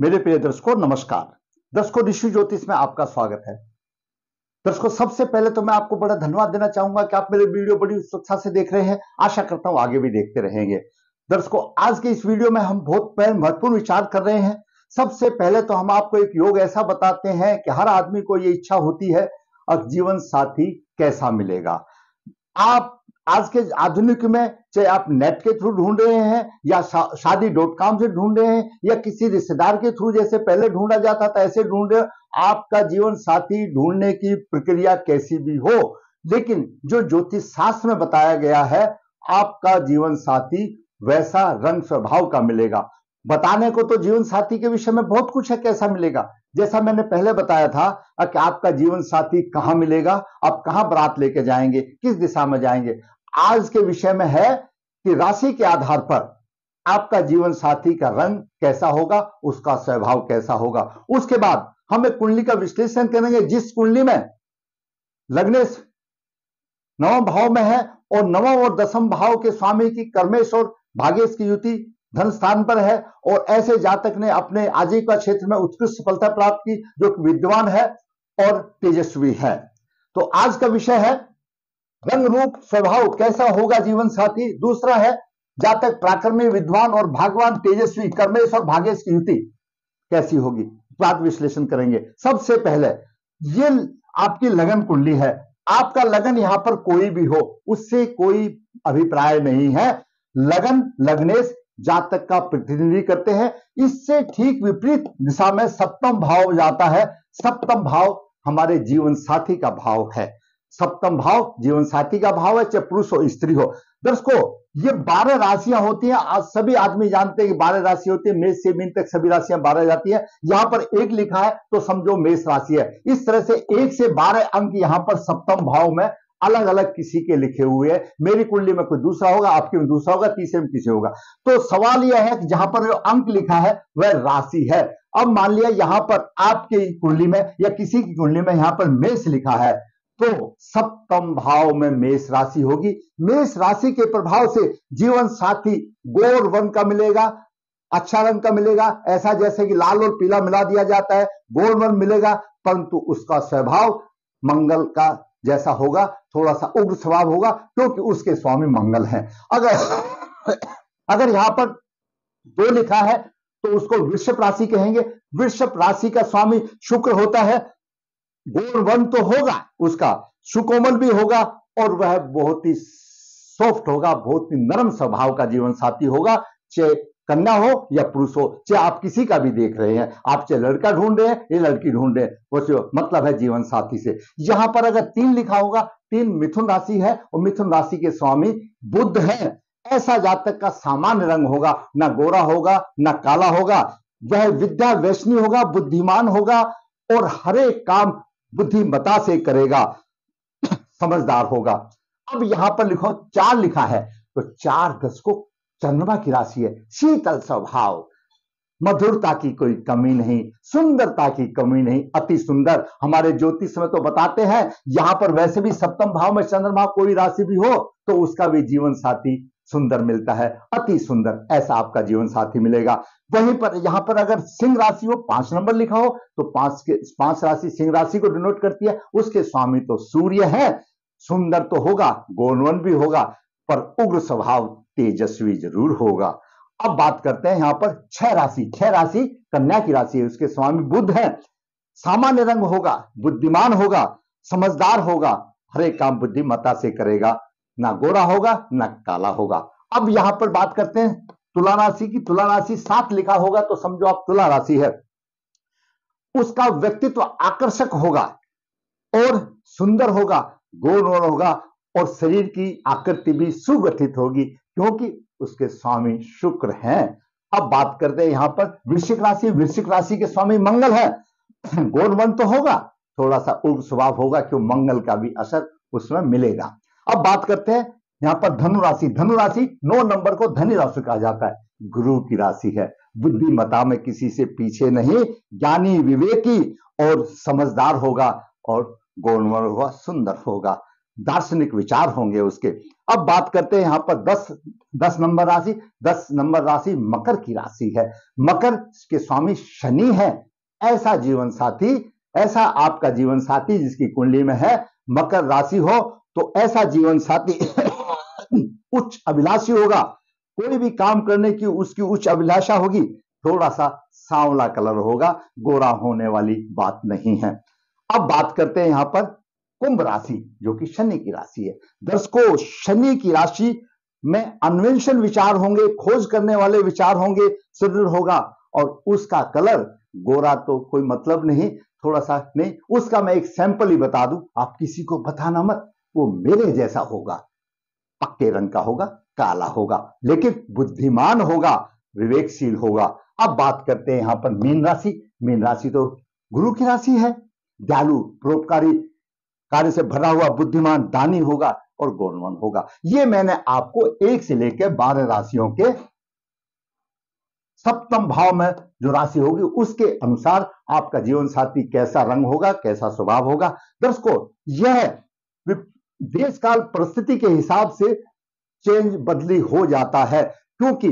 मेरे प्रिय दर्शकों, नमस्कार। दर्शकों, ऋषि ज्योतिष में आपका स्वागत है। दर्शकों, सबसे पहले तो मैं आपको बड़ा धन्यवाद देना चाहूँगा कि आप मेरे वीडियो बड़ी उत्सुकता से देख रहे हैं। आशा करता हूँ आगे भी देखते रहेंगे। दर्शकों, आज के इस वीडियो में हम बहुत महत्वपूर्ण विचार कर रहे हैं। सबसे पहले तो हम आपको एक योग ऐसा बताते हैं कि हर आदमी को ये इच्छा होती है अब जीवन साथी कैसा मिलेगा। आप आज के आधुनिक में चाहे आप नेट के थ्रू ढूंढ रहे हैं या शा, शादी डॉट कॉम से ढूंढ रहे हैं या किसी रिश्तेदार के थ्रू जैसे पहले ढूंढा जाता था ऐसे ढूंढ रहे आपका जीवन साथी ढूँढने की प्रक्रिया कैसी भी हो। लेकिन जो ज्योतिष शास्त्र में बताया गया है आपका जीवन साथी वैसा रंग स्वभाव का मिलेगा। बताने को तो जीवन साथी के विषय में बहुत कुछ है कैसा मिलेगा? जैसा मैंने पहले बताया था कि आपका जीवन साथी कहाँ मिलेगा आप कहाँ बरात लेके जाएँगे किस दिशा में जाएँगे। आज के विषय में है कि राशि के आधार पर आपका जीवन साथी का रंग कैसा होगा, उसका स्वभाव कैसा होगा। उसके बाद हम एक कुंडली का विश्लेषण करेंगे, जिस कुंडली में लग्नेश नवम भाव में है और नवम और दसम भाव के स्वामी की कर्मेश और भागेश की युति धन स्थान पर है और ऐसे जातक ने अपने आजीविका क्षेत्र में उत्कृष्ट सफलता प्राप्त की, जो विद्वान है और तेजस्वी है। तो आज का विषय है रंग रूप स्वभाव कैसा होगा जीवन साथी? दूसरा है, जातक प्राक्रमी, विद्वान और भागवान तेजस्वी, कर्मेश और भागेश की युति कैसी होगी? बात विश्लेषण करेंगे। सबसे पहले, ये आपकी लगन कुंडली है। आपका लगन यहाँ पर कोई भी हो, उससे कोई अभिप्राय नहीं है। लगन, लग्नेश जातक का प्रतिनिधि करते हैं। इससे ठीक विपरीत दिशा में सप्तम भाव जाता है। सप्तम भाव हमारे जीवन साथी का भाव है। सप्तम भाव, जीवन साथी का भाव है, चाहे पुरुष हो, स्त्री हो। दर्शकों, ये बारह राशियाँ होती हैं। आज सभी आदमी जानते हैं कि बारह राशि होती है। मेष से मीन तक सभी राशियाँ बारह जाती है। यहाँ पर एक लिखा है तो समझो मेष राशि है। इस तरह से एक से बारह अंक यहाँ पर सप्तम भाव में अलग अलग किसी के लिखे हुए हैं। मेरी कुंडली में कोई दूसरा होगा, आपके में दूसरा होगा, तीसरे में किसी होगा। तो सवाल यह है कि जहाँ पर जो अंक लिखा है, वह राशि है। अब मान लिया, यहाँ पर आपके कुंडली में या किसी की कुंडली में यहाँ पर मेष लिखा है। तो सप्तम भाव में मेष राशि होगी। मेष राशि के प्रभाव से जीवन साथी गोर वन का मिलेगा अच्छा रंग का मिलेगा, ऐसा जैसे कि लाल और पीला मिला दिया जाता है गोल वन मिलेगा, परंतु उसका स्वभाव मंगल का जैसा होगा थोड़ा सा उग्र स्वभाव होगा, क्योंकि उसके स्वामी मंगल हैं। अगर अगर यहाँ पर दो लिखा है तो उसको वृषभ राशि कहेंगे। वृषभ राशि का स्वामी शुक्र होता है वन तो होगा, उसका सुकोमल भी होगा और वह बहुत ही सॉफ्ट होगा, बहुत ही नरम स्वभाव का जीवन साथी होगा, चाहे कन्या हो या पुरुष हो, चाहे आप किसी का भी देख रहे हैं, आप चाहे लड़का ढूंढ रहे हैं, या लड़की ढूंढ रहे हैं, वो मतलब है जीवन साथी से। यहाँ पर अगर तीन लिखा होगा, तीन मिथुन राशि है और मिथुन राशि के स्वामी बुद्ध है, ऐसा जातक का सामान्य रंग होगा, ना गोरा होगा, ना काला होगा, वह विद्या वैष्णी होगा, बुद्धिमान होगा और हर एक काम बुद्धिमता से करेगा, समझदार होगा। अब यहाँ पर लिखो, चार लिखा है तो चार दस को चंद्रमा की राशि है। शीतल स्वभाव, मधुरता की कोई कमी नहीं, सुंदरता की कमी नहीं, अति सुंदर। हमारे ज्योतिष में तो बताते हैं, यहाँ पर वैसे भी सप्तम भाव में चंद्रमा कोई राशि भी हो तो उसका भी जीवन साथी सुंदर मिलता है, अति सुंदर ऐसा आपका जीवन साथी मिलेगा। वहीं पर, यहाँ पर अगर सिंह राशि हो, पाँच नंबर लिखा हो तो पाँच के, पाँच राशि सिंह राशि को डिनोट करती है। उसके स्वामी तो सूर्य है, सुंदर तो होगा गोनवन भी होगा, पर उग्र स्वभाव तेजस्वी ज़रूर होगा। अब बात करते हैं यहाँ पर, छह राशि छह राशि, कन्या की राशि है, उसके स्वामी बुद्ध है। सामान्य रंग होगा, बुद्धिमान होगा, समझदार होगा हर एक काम बुद्धिमता से करेगा। ना गोरा होगा, ना काला होगा। अब यहाँ पर बात करते हैं, तुला राशि की, तुला राशि सात लिखा होगा तो समझो आप तुला राशि है। उसका व्यक्तित्व आकर्षक होगा और सुंदर होगा गोल होगा और शरीर की आकृति भी सुगठित होगी, क्योंकि उसके स्वामी शुक्र हैं। अब बात करते हैं यहाँ पर, वृश्चिक राशि वृश्चिक राशि के स्वामी मंगल है। गोलवन तो होगा थोड़ा सा उग्र स्वभाव होगा, क्यों? मंगल का भी असर उसमें मिलेगा। अब बात करते हैं, यहाँ पर धनु राशि। धनु राशि नौ नंबर को धनी राशि कहा जाता है। गुरु की राशि है। बुद्धिमता में किसी से पीछे नहीं, ज्ञानी विवेकी और समझदार होगा और गोलवर होगा, सुंदर होगा। दार्शनिक विचार होंगे उसके। अब बात करते हैं यहाँ पर दस दस नंबर राशि। दस नंबर राशि मकर की राशि है। मकर के स्वामी शनि है। ऐसा जीवन साथी, ऐसा आपका जीवन साथी जिसकी कुंडली में है, मकर राशि हो तो ऐसा जीवन साथी उच्च अभिलाषी होगा। कोई भी काम करने की उसकी उच्च अभिलाषा होगी थोड़ा सा सांवला कलर होगा गोरा होने वाली बात नहीं है। अब बात करते हैं यहाँ पर कुंभ राशि जो कि शनि की राशि है। दर्शकों शनि की राशि में अन्वेषण विचार होंगे खोज करने वाले विचार होंगे सुदृढ़ होगा और उसका कलर गोरा तो कोई मतलब नहीं थोड़ा सा नहीं उसका मैं एक सैंपल ही बता दूँ आप किसी को बताना मत। वो मेरे जैसा होगा, पक्के रंग का होगा, काला होगा, लेकिन बुद्धिमान होगा, विवेकशील होगा। अब बात करते हैं यहाँ पर मीन राशि। मीन राशि तो गुरु की राशि है। दयालु परोपकारी कार्य से भरा हुआ बुद्धिमान दानी होगा और गुणवान होगा। ये मैंने आपको एक से लेकर बारह राशियों के सप्तम भाव में जो राशि होगी उसके अनुसार आपका जीवन साथी कैसा रंग होगा, कैसा स्वभाव होगा। दर्शकों, यह देश काल परिस्थिति के हिसाब से चेंज बदली हो जाता है, क्योंकि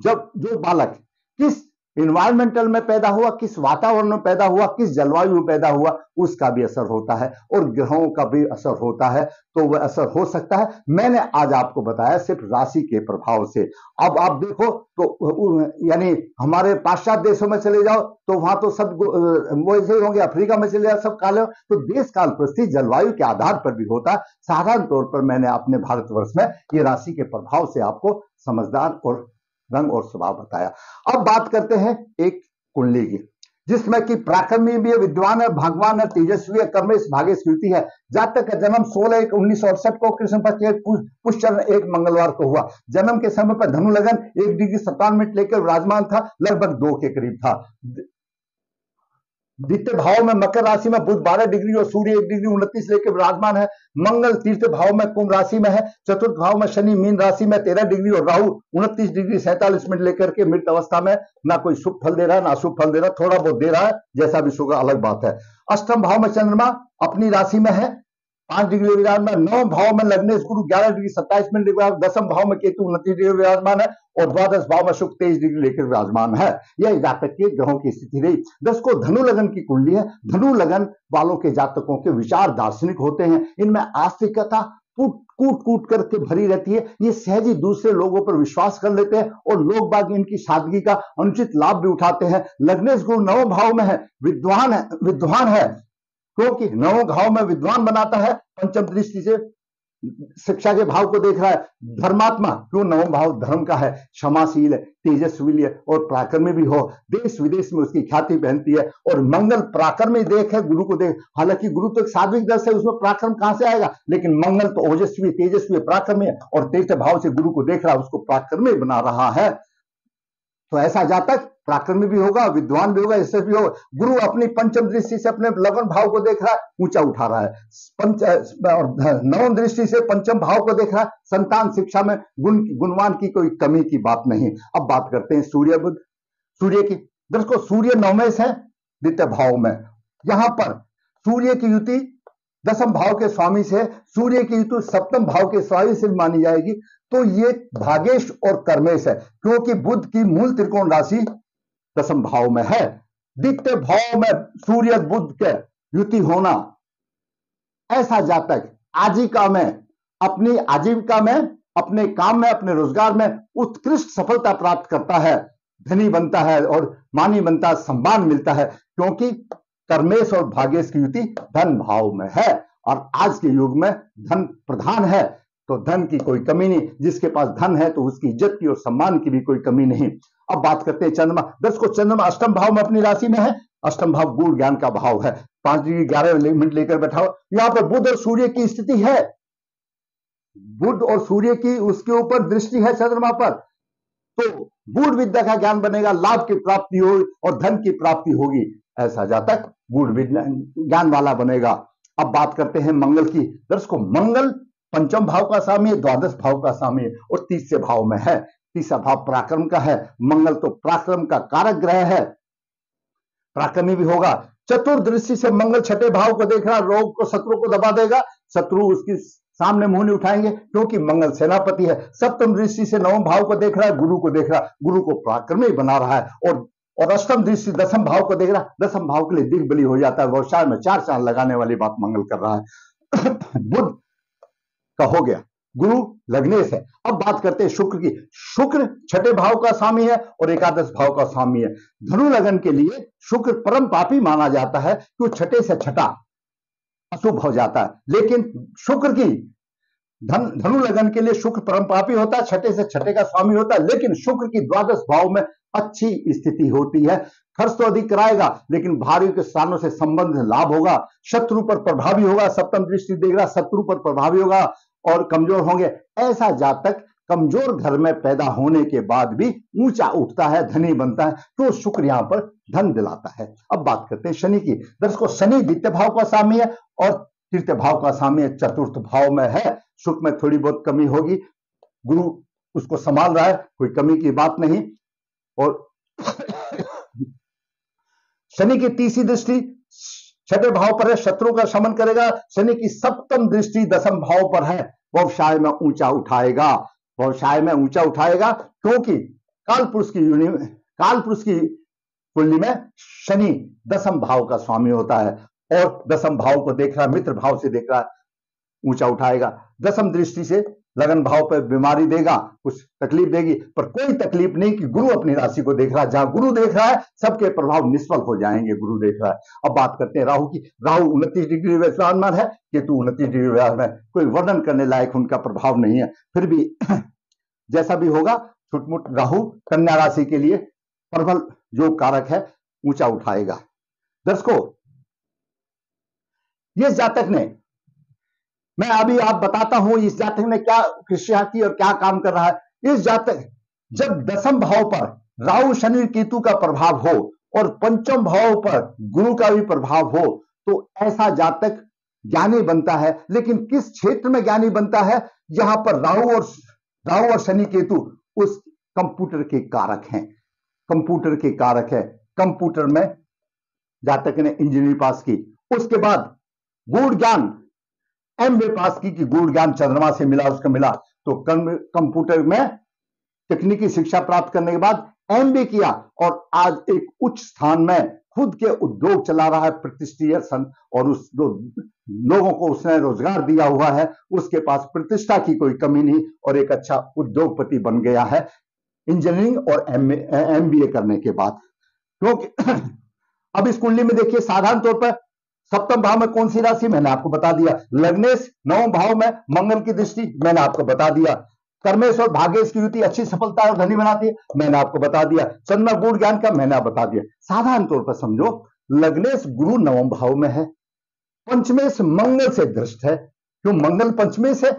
जब जो बालक किस इन्वायरमेंटल में पैदा हुआ, किस वातावरण में पैदा हुआ, किस जलवायु में पैदा हुआ, उसका भी असर होता है और ग्रहों का भी असर होता है तो वह असर हो सकता है। मैंने आज आपको बताया सिर्फ़ राशि के प्रभाव से। अब आप देखो तो यानी हमारे पाश्चात्य देशों में चले जाओ तो वहाँ तो सब वैसे ही होंगे, अफ्रीका में चले जाओ, सब काले तो देश काल परिस्थिति जलवायु के आधार पर भी होता है। साधारण तौर पर मैंने अपने भारतवर्ष में ये राशि के प्रभाव से आपको समझदार और रंग और स्वभाव बताया। अब बात करते हैं एक कुंडली की, जिसमें कि प्राक्रमी भी विद्वान है, भगवान है, तेजस्वी है कर्मेश भाग्य स्मृति है। जातक का जन्म सोलह एक उन्नीस सौ अड़सठ को कृष्ण पक्ष पुष्चरण एक मंगलवार को हुआ। जन्म के समय पर धनु लगन एक डिग्री सत्तावन मिनट लेकर विराजमान था, लगभग दो के करीब था। द्वितीय भाव में मकर राशि में बुध बारह डिग्री और सूर्य एक डिग्री, उनतीस लेकर विराजमान है। मंगल तीर्थ भाव में कुंभ राशि में है। चतुर्थ भाव में शनि, मीन राशि में तेरह डिग्री और राहु उनतीस डिग्री, सैंतालीस मिनट लेकर के मृत अवस्था में ना कोई शुभ फल दे रहा है, ना शुभ फल दे रहा है, थोड़ा बहुत दे रहा है, जैसा भी शुभ अलग बात है। अष्टम भाव में चंद्रमा अपनी राशि में है। पाँच डिग्री विराजमान नौ भाव में लगने गुरु ग्यारह डिग्री, सत्ताईस मिनट दसम भाव में केतु उनतीस डिग्री विराजमान है और द्वादश भाव में शुक्र तेईस डिग्री लेकर विराजमान है। यह जातक के ग्रहों की स्थिति रही। दस को धनु लगन की कुंडली है। धनु लगन वालों के जातकों के विचार दार्शनिक होते हैं। इनमें आस्तिकता कूट कूट कूट करके भरी रहती है। ये सहजी दूसरे लोगों पर विश्वास कर लेते हैं और लोग बाग इनकी सादगी का अनुचित लाभ भी उठाते हैं। लग्नेश गुरु नव भाव में है। विद्वान है विद्वान है। क्योंकि नवों घाव में विद्वान बनाता है, पंचम दृष्टि से शिक्षा के भाव को देख रहा है। धर्मात्मा, क्यों नव भाव धर्म का है? क्षमाशील तेजस्वी और प्राक्रमी भी हो। देश विदेश में उसकी ख्याति पहनती है और मंगल प्राक्रमी देख है, गुरु को देख। हालाँकि गुरु तो एक सात्विक दर्श है, उसमें पराक्रम कहाँ से आएगा? लेकिन मंगल तो ओजस्वी, तेजस्वी, प्राक्रमी है और तेज भाव से गुरु को देख रहा है, उसको प्राक्रमी बना रहा है। तो ऐसा जातक पराक्रमी भी होगा, विद्वान भी होगा इससे भी होगा। गुरु अपनी पंचम दृष्टि से अपने लगन भाव को देख रहा है, ऊँचा उठा रहा है। पंच, और नवम दृष्टि से पंचम भाव को देख रहा है, संतान शिक्षा में गुण, गुणवान की कोई कमी की बात नहीं। अब बात करते हैं सूर्य बुद्ध। सूर्य की, दर्शको, सूर्य नवमेश है द्वितीय भाव में। यहाँ पर सूर्य की युति दसम भाव के स्वामी से, सूर्य की युति सप्तम भाव के स्वामी से मानी जाएगी। तो ये भागेश और कर्मेश है, क्योंकि बुद्ध की मूल त्रिकोण राशि दसम भाव में है। द्वितीय भाव में सूर्य बुद्ध के युति होना ऐसा जातक आजीविका में, अपनी आजीविका में, अपने काम में, अपने रोज़गार में उत्कृष्ट सफलता प्राप्त करता है। धनी बनता है और मानी बनता है सम्मान मिलता है, क्योंकि कर्मेश और भाग्यश की युति धन भाव में है और आज के युग में धन प्रधान है। तो धन की कोई कमी नहीं। जिसके पास धन है तो उसकी इज़्ज़त की और सम्मान की भी कोई कमी नहीं। अब बात करते हैं चंद्रमा। दस को चंद्रमा अष्टम भाव में अपनी राशि में है। अष्टम भाव गुण ज्ञान का भाव है। पाँच डिग्री ग्यारह मिनट लेकर बैठा हो यहाँ पर बुद्ध और सूर्य की स्थिति है। बुद्ध और सूर्य की उसके ऊपर दृष्टि है चंद्रमा पर। तो गुड़ विद्या का ज्ञान बनेगा, लाभ की प्राप्ति होगी और धन की प्राप्ति होगी। ऐसा जातक गुड़ ज्ञान वाला बनेगा। अब बात करते हैं मंगल की। दर्शकों मंगल पंचम भाव का स्वामी द्वादश भाव का स्वामी और तीसरे भाव में है। तीसरा भाव पराक्रम का है, मंगल तो पराक्रम का कारक ग्रह है। पराक्रमी भी होगा। चतुर्दृष्टि से मंगल छठे भाव को देख रहा, रोग को, शत्रु को दबा देगा। शत्रु उसकी सामने मुँह नहीं उठाएँगे, क्योंकि मंगल सेनापति है। सप्तम दृष्टि से नवम भाव को देख रहा है गुरु को देख रहा, गुरु को पराक्रमी बना रहा है। और और अष्टम दृष्टि दसम भाव को देख रहा, दसम भाव के लिए दिग्बली हो जाता है व्यवसाय में चार चाँद लगाने वाली बात मंगल कर रहा है। बुद्ध का हो गया। गुरु लग्नेश है। अब बात करते हैं शुक्र की। शुक्र छठे भाव का स्वामी है और एकादश भाव का स्वामी है। धनु लगन के लिए शुक्र परम पापी माना जाता है कि वो छठे से छठा अशुभ हो जाता है। लेकिन शुक्र की धन, धनु लगन के लिए शुक्र परम पापी होता है, छठे से छठे का स्वामी होता है। लेकिन शुक्र की द्वादश भाव में अच्छी स्थिति होती है। खर्च तो अधिक कराएगा, लेकिन भारी के स्थानों से संबंध लाभ होगा। शत्रु पर प्रभावी होगा, सप्तम दृष्टि देगा शत्रु पर प्रभावी होगा। और कमज़ोर होंगे। ऐसा जातक कमज़ोर घर में पैदा होने के बाद भी ऊँचा उठता है, धनी बनता है तो शुक्र यहाँ पर धन दिलाता है। अब बात करते हैं शनि की। दर्शकों शनि द्वितीय भाव का स्वामी है और तृतीय भाव का स्वामी है चतुर्थ भाव में है। सुख में थोड़ी बहुत कमी होगी। गुरु उसको संभाल रहा है, कोई कमी की बात नहीं। और शनि की तीसरी दृष्टि छठे भाव पर है शत्रु का शमन करेगा, शनि की सप्तम दृष्टि दसम भाव पर है, व्यवसाय में ऊँचा उठाएगा। व्यवसाय में ऊँचा उठाएगा क्योंकि काल पुरुष की यूनि काल पुरुष की कुंडली में शनि दसम भाव का स्वामी होता है और दसम भाव को देख रहा है, मित्र भाव से देख रहा है, ऊँचा उठाएगा। दसम दृष्टि से लगन भाव पर बीमारी देगा, कुछ तकलीफ़ देगी, पर कोई तकलीफ़ नहीं कि गुरु अपनी राशि को देख रहा है। जहाँ गुरु देख रहा है, सबके प्रभाव निष्फल हो जाएँगे, गुरु देख रहा है। अब बात करते हैं राहु की। राहु उनतीस डिग्री विराजमान है केतु उनतीस डिग्री विराजमान कोई वर्णन करने लायक उनका प्रभाव नहीं है। फिर भी जैसा भी होगा, छुटमुट राहु कन्या राशि के लिए प्रबल जो कारक है, ऊँचा उठाएगा। दर्शकों, ये जातक ने मैं अभी आप बताता हूँ इस जातक ने क्या कृष्या की और क्या काम कर रहा है। इस जातक जब दसम भाव पर राहु, शनि, केतु का प्रभाव हो और पंचम भाव पर गुरु का भी प्रभाव हो तो ऐसा जातक ज्ञानी बनता है। लेकिन किस क्षेत्र में ज्ञानी बनता है? जहाँ पर राहु और राहु और शनि, केतु उस कंप्यूटर के कारक हैं। कंप्यूटर के कारक है। कंप्यूटर में जातक ने इंजीनियरिंग पास की। उसके बाद गुड़ ज्ञान एम पास की, कि गुड़ ज्ञान चंद्रमा से मिला, उसका मिला। तो कंप्यूटर में तकनीकी शिक्षा प्राप्त करने के बाद एमबी किया और आज एक उच्च स्थान में खुद के उद्योग चला रहा है प्रतिष्ठीय सन, और उस जो लोगों को उसने रोज़गार दिया हुआ है। उसके पास प्रतिष्ठा की कोई कमी नहीं और एक अच्छा उद्योगपति बन गया है, इंजीनियरिंग और एम बी करने के बाद। क्योंकि, अब इस कुंडली में देखिए, साधारण तौर पर सप्तम भाव में कौन सी राशि? मैंने आपको बता दिया। लग्नेश, नवम भाव में मंगल की दृष्टि, मैंने आपको बता दिया। कर्मेश और भाग्येश की युति अच्छी सफलता और धनी बनाती है, मैंने आपको बता दिया। चंद्रमा गुण ज्ञान का, मैंने आप बता दिया। साधारण तौर पर समझो, लग्नेश गुरु नवम भाव में है। पंचमेश मंगल से दृष्ट है। क्यों? मंगल पंचमेश है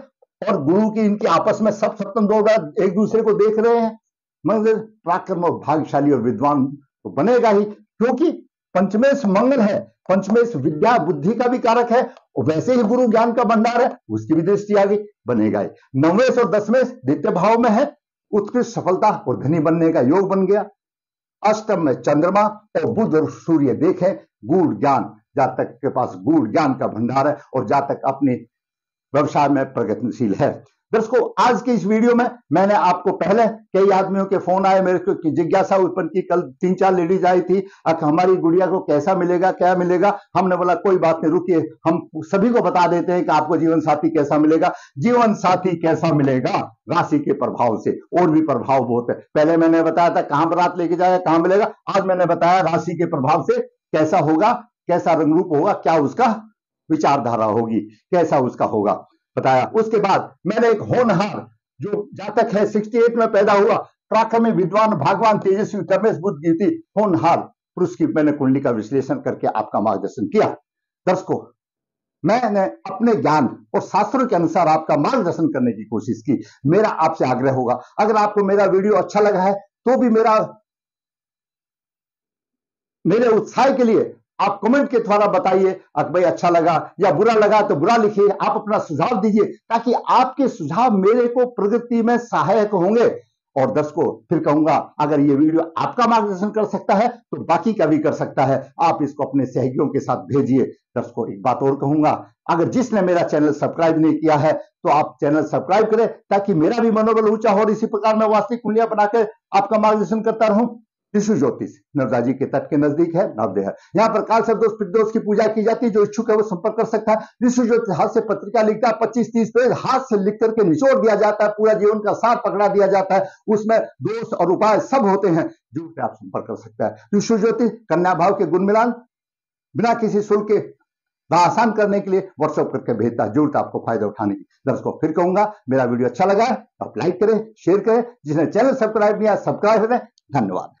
और गुरु की इनकी आपस में सब सप्तम दो एक दूसरे को देख रहे हैं। मंगल पराक्रम और भाग्यशाली और विद्वान तो बनेगा ही, क्योंकि पंचमेश मंगल है पंचमेश विद्या बुद्धि का भी कारक है वैसे ही गुरु ज्ञान का भंडार है उसकी भी दृष्टि आ गई बनेगा नवेश और दसवेश द्वितीय भाव में है उत्कृष्ट सफलता और धनी बनने का योग बन गया। अष्टम में चंद्रमा और बुध और सूर्य देखें गुड़ ज्ञान जातक के पास गुड़ ज्ञान का भंडार है और जातक अपने व्यवसाय में प्रगतिशील है। दर्शकों, आज की इस वीडियो में मैंने आपको पहले कई आदमियों के फ़ोन आए, मेरे को जिज्ञासा उत्पन्न की, कल तीन चार लेडीज़ आई थी हमारी गुड़िया को कैसा मिलेगा, क्या मिलेगा? हमने बोला, कोई बात नहीं, रुकिए, हम सभी को बता देते हैं कि आपको जीवन साथी कैसा मिलेगा। जीवन साथी कैसा मिलेगा? राशि के प्रभाव से, और भी प्रभाव बहुत है। पहले मैंने बताया था कहाँ बरात लेके जाए कहाँ मिलेगा? आज मैंने बताया राशि के प्रभाव से कैसा होगा, कैसा रंग रूप होगा, क्या उसका विचारधारा होगी, कैसा उसका होगा। बताया। उसके बाद मैंने एक होनहार, जो जातक है 68 में पैदा हुआ प्राक्रमी विद्वान भगवान तेजस्वी कर्मेश बुद्ध थी, होनहार पुरुष की मैंने कुंडली का विश्लेषण करके आपका मार्गदर्शन किया। दर्शकों, मैंने अपने ज्ञान और शास्त्रों के अनुसार आपका मार्गदर्शन करने की कोशिश की। मेरा आपसे आग्रह होगा, अगर आपको मेरा वीडियो अच्छा लगा है तो भी मेरा, मेरे उत्साह के लिए आप कमेंट के द्वारा बताइए भाई अच्छा लगा या बुरा लगा तो बुरा लिखिए, आप अपना सुझाव दीजिए, ताकि आपके सुझाव मेरे को प्रगति में सहायक होंगे। और दर्शकों, फिर कहूँगा, अगर ये वीडियो आपका मार्गदर्शन कर सकता है तो बाकी का भी कर सकता है। आप इसको अपने सहयोगियों के साथ भेजिए। दर्शकों, एक बात और कहूँगा, अगर जिसने मेरा चैनल सब्सक्राइब नहीं किया है तो आप चैनल सब्सक्राइब करें, ताकि मेरा भी मनोबल ऊँचा हो और इसी प्रकार मैं वास्तविक कुंडलियाँ बनाकर आपका मार्गदर्शन करता रहूँ। ऋषि ज्योतिष नर्मदा के तट के नज़दीक है, नवदेह यहाँ पर काल सर्दोष प्रदोष की पूजा की जाती है, जो इच्छुक है वो संपर्क कर सकता है। ऋषि ज्योतिष हाथ से पत्रिका लिखता है, पच्चीस तीस पेज हाथ से लिख करके निचोड़ दिया जाता है, पूरा जीवन का सार पकड़ा दिया जाता है। उसमें दोष और उपाय सब होते हैं, जो पे आप संपर्क कर सकता है। ऋषि ज्योतिष कन्या भाव के गुण मिलान बिना किसी शुल्क के आसान करने के लिए व्हाट्सअप करके भेजता है, ज़रूरत आपको फ़ायदा उठाने की। दर्शकों फिर कहूँगा, मेरा वीडियो अच्छा लगा है आप लाइक करें शेयर करें, जिसने चैनल सब्सक्राइब किया सब्सक्राइब करें धन्यवाद।